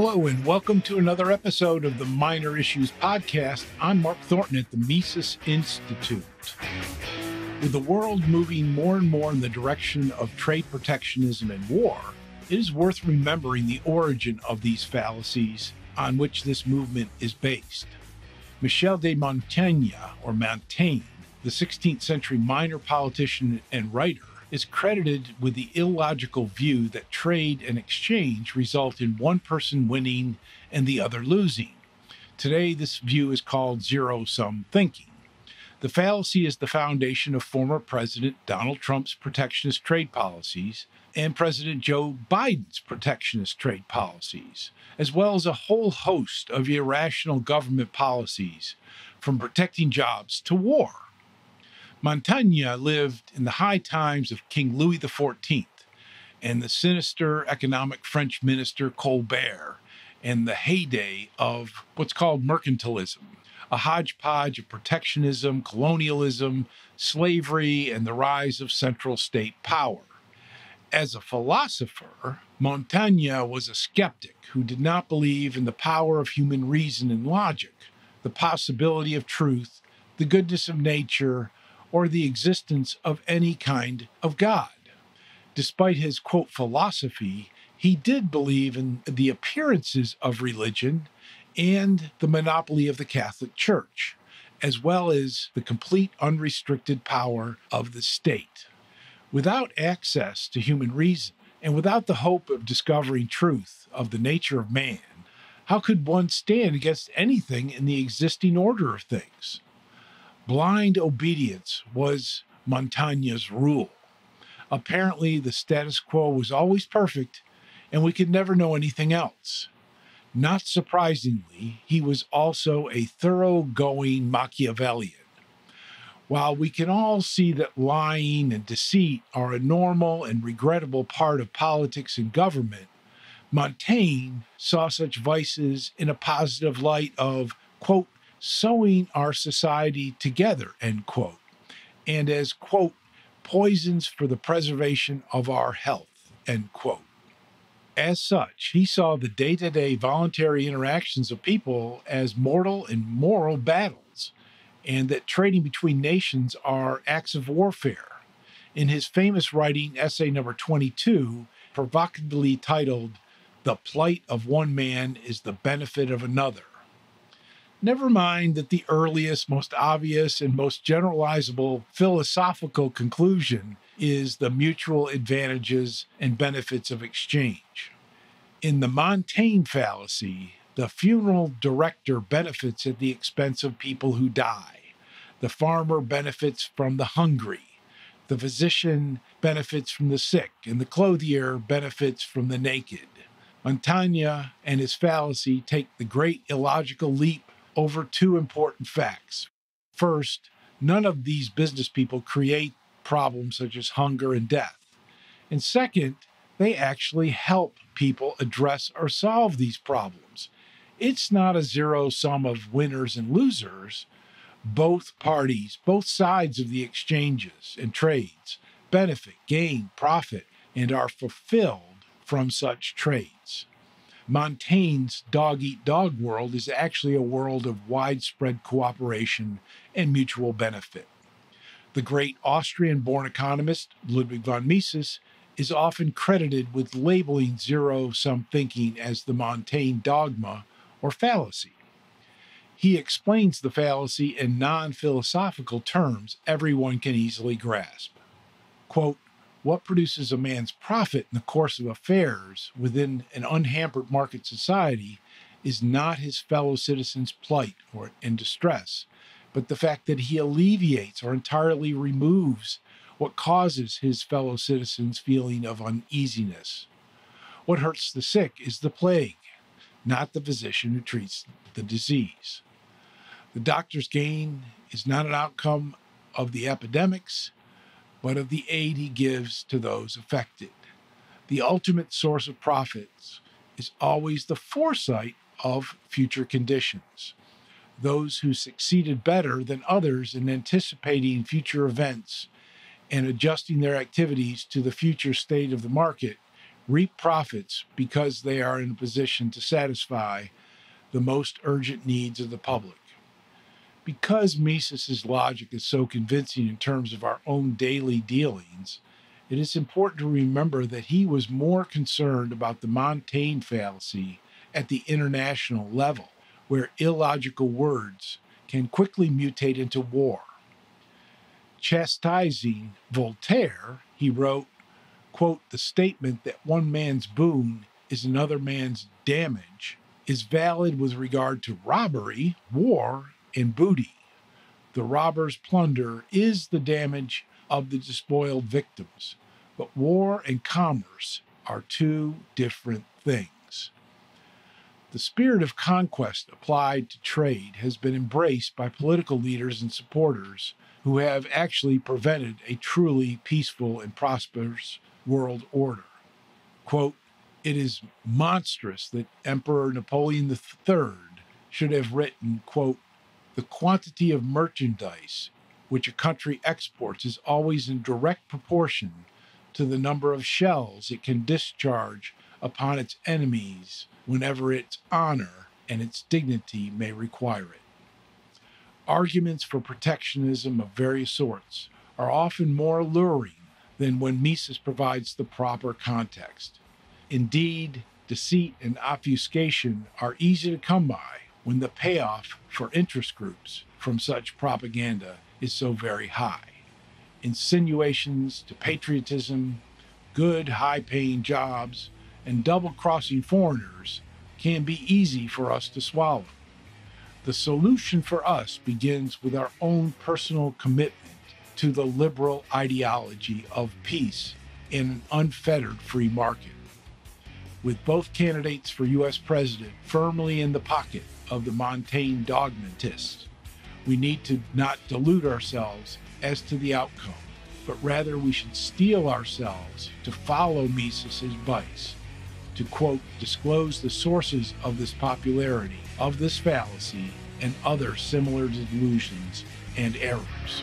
Hello, and welcome to another episode of the Minor Issues Podcast. I'm Mark Thornton at the Mises Institute. With the world moving more and more in the direction of trade protectionism and war, it is worth remembering the origin of these fallacies on which this movement is based. Michel de Montaigne, or Montaigne, the 16th century minor politician and writer, is credited with the illogical view that trade and exchange result in one person winning and the other losing. Today, this view is called zero sum thinking. The fallacy is the foundation of former President Donald Trump's protectionist trade policies and President Joe Biden's protectionist trade policies, as well as a whole host of irrational government policies, from protecting jobs to war. Montaigne lived in the high times of King Louis XIV and the sinister economic French minister Colbert and the heyday of what's called mercantilism, a hodgepodge of protectionism, colonialism, slavery, and the rise of central state power. As a philosopher, Montaigne was a skeptic who did not believe in the power of human reason and logic, the possibility of truth, the goodness of nature, or the existence of any kind of God. Despite his quote philosophy, he did believe in the appearances of religion and the monopoly of the Catholic Church, as well as the complete unrestricted power of the state. Without access to human reason, and without the hope of discovering truth of the nature of man, how could one stand against anything in the existing order of things? Blind obedience was Montaigne's rule. Apparently, the status quo was always perfect, and we could never know anything else. Not surprisingly, he was also a thoroughgoing Machiavellian. While we can all see that lying and deceit are a normal and regrettable part of politics and government, Montaigne saw such vices in a positive light of, quote, sewing our society together, end quote, and as, quote, poisons for the preservation of our health, end quote. As such, he saw the day to day voluntary interactions of people as mortal and moral battles, and that trading between nations are acts of warfare. In his famous writing, essay number 22, provocatively titled, The Plight of One Man is the Benefit of Another, Never mind that the earliest, most obvious, and most generalizable philosophical conclusion is the mutual advantages and benefits of exchange. In the Montaigne fallacy, the funeral director benefits at the expense of people who die. The farmer benefits from the hungry. The physician benefits from the sick, and the clothier benefits from the naked. Montaigne and his fallacy take the great illogical leap over two important facts. First, none of these business people create problems such as hunger and death. And second, they actually help people address or solve these problems. It's not a zero sum of winners and losers. Both parties, both sides of the exchanges and trades benefit, gain, profit, and are fulfilled from such trades. Montaigne's dog eat dog world is actually a world of widespread cooperation and mutual benefit. The great Austrian born economist Ludwig von Mises is often credited with labeling zero sum thinking as the Montaigne dogma or fallacy. He explains the fallacy in non philosophical terms everyone can easily grasp. Quote, what produces a man's profit in the course of affairs within an unhampered market society is not his fellow citizens' plight or in distress, but the fact that he alleviates or entirely removes what causes his fellow citizens' feeling of uneasiness. What hurts the sick is the plague, not the physician who treats the disease. The doctor's gain is not an outcome of the epidemics, but of the aid he gives to those affected. The ultimate source of profits is always the foresight of future conditions. Those who succeeded better than others in anticipating future events and adjusting their activities to the future state of the market reap profits because they are in a position to satisfy the most urgent needs of the public. Because Mises's logic is so convincing in terms of our own daily dealings, it is important to remember that he was more concerned about the Montaigne fallacy at the international level, where illogical words can quickly mutate into war. Chastising Voltaire, he wrote, quote, the statement that one man's boon is another man's damage is valid with regard to robbery, war, and booty. The robber's plunder is the damage of the despoiled victims, but war and commerce are two different things. The spirit of conquest applied to trade has been embraced by political leaders and supporters who have actually prevented a truly peaceful and prosperous world order. Quote, it is monstrous that Emperor Napoleon III should have written, quote, the quantity of merchandise which a country exports is always in direct proportion to the number of shells it can discharge upon its enemies whenever its honor and its dignity may require it. Arguments for protectionism of various sorts are often more alluring than when Mises provides the proper context. Indeed, deceit and obfuscation are easy to come by when the payoff for interest groups from such propaganda is so very high. Insinuations to patriotism, good, high paying jobs, and double crossing foreigners can be easy for us to swallow. The solution for us begins with our own personal commitment to the liberal ideology of peace in an unfettered free market. With both candidates for U.S. president firmly in the pocket of the Montaigne dogmatists, we need to not delude ourselves as to the outcome, but rather we should steel ourselves to follow Mises' advice, to quote, disclose the sources of this popularity, of this fallacy, and other similar delusions and errors.